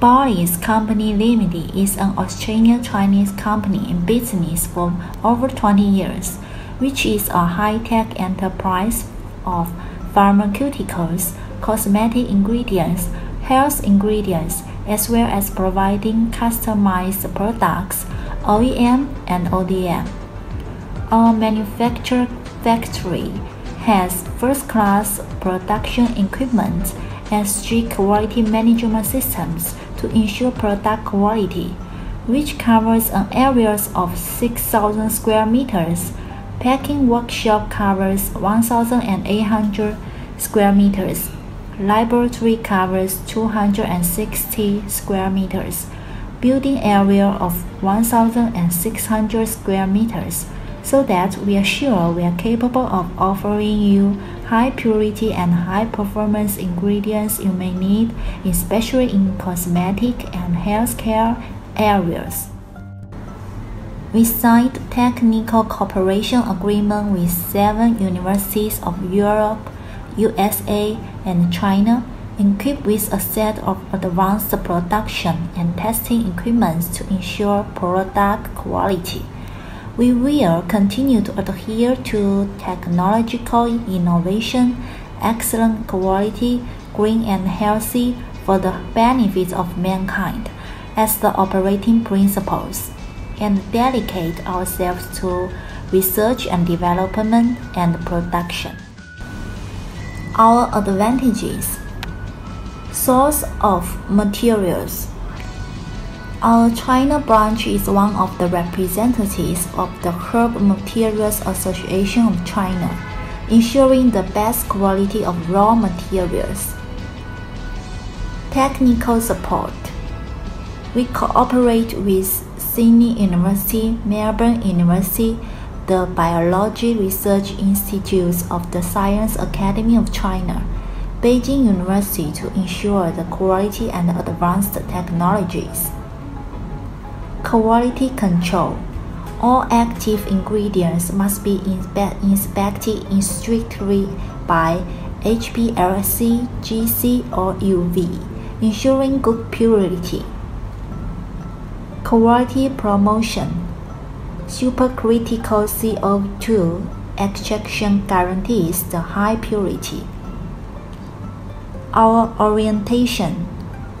Bolise Company Limited is an Australian-Chinese company in business for over 20 years, which is a high-tech enterprise of pharmaceuticals, cosmetic ingredients, health ingredients, as well as providing customized products, OEM and ODM. Our manufacturing factory has first-class production equipment and strict quality management systems to ensure product quality, which covers an area of 6,000 square meters. Packing workshop covers 1,800 square meters. Laboratory covers 260 square meters. Building area of 1,600 square meters so that we are sure we are capable of offering you high purity and high performance ingredients you may need, especially in cosmetic and healthcare areas. We signed technical cooperation agreement with seven universities of Europe, USA, and China, equipped with a set of advanced production and testing equipment to ensure product quality. We will continue to adhere to technological innovation, excellent quality, green and healthy for the benefit of mankind as the operating principles, and dedicate ourselves to research and development and production. Our advantages Source of materials our China branch is one of the representatives of the Herb Materials Association of China, ensuring the best quality of raw materials. Technical support. We cooperate with Sydney University, Melbourne University, the Biology Research Institutes of the Science Academy of China, Beijing University to ensure the quality and advanced technologies. Quality control. All active ingredients must be inspe inspected strictly by HPLC, GC, or UV, ensuring good purity. Quality promotion. Supercritical CO2 extraction guarantees the high purity. Our orientation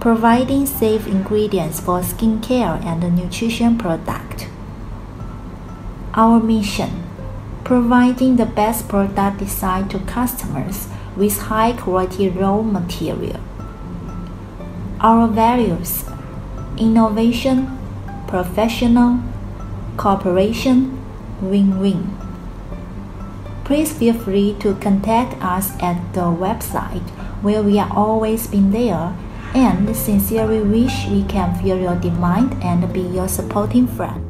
providing safe ingredients for skincare and nutrition product. Our mission providing the best product design to customers with high quality raw material. Our values innovation, professional, cooperation, win win. Please feel free to contact us at the website where we are always been there and sincerely wish we can feel your demand and be your supporting friend.